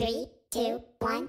Three, two, one.